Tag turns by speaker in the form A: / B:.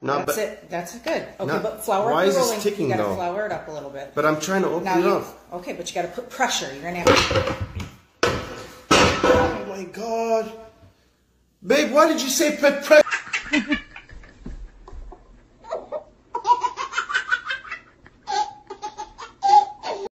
A: No,
B: That's
A: but
B: it. That's good. Okay,
A: No,
B: but flour
A: why
B: up
A: is this ticking,
B: you gotta
A: though?
B: flour it up a little bit.
A: but I'm trying to open
B: now
A: it up.
B: Okay, but you gotta put pressure. You're gonna have to.
A: Oh my god. Babe, why did you say put pressure?